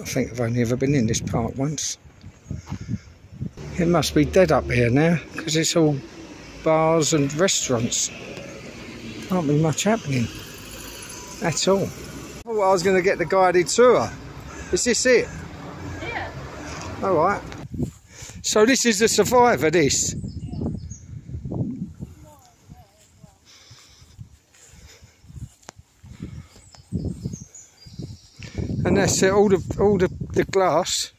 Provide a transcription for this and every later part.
I think I've only ever been in this park once. It must be dead up here now because it's all bars and restaurants. Can't be much happening at all. Oh, I thought I was going to get the guided tour. Is this it? Yeah. All right. So this is the survivor. This. And that's it. All the all the, the glass,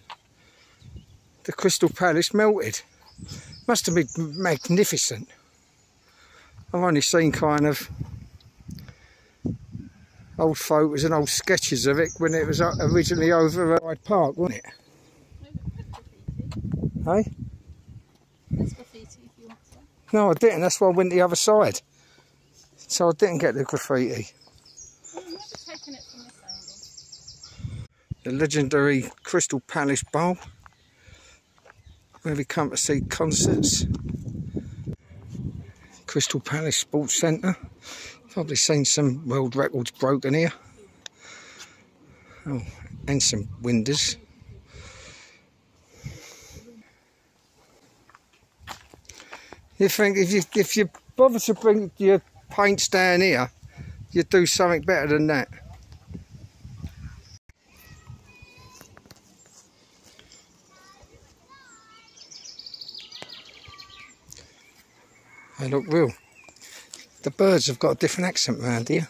the Crystal Palace melted. Must have been magnificent. I've only seen kind of old photos and old sketches of it when it was originally over at Hyde Park, wasn't it? Hey? There's graffiti if you want to. No, I didn't. That's why I went the other side. So I didn't get the graffiti. Oh, I might have taken it from this angle. The legendary Crystal Palace Bowl, where we come to see concerts. Crystal Palace Sports Centre. Probably seen some world records broken here. Oh, and some windows. You think if you if you bother to bring your paints down here, you'd do something better than that. They look real. The birds have got a different accent round here.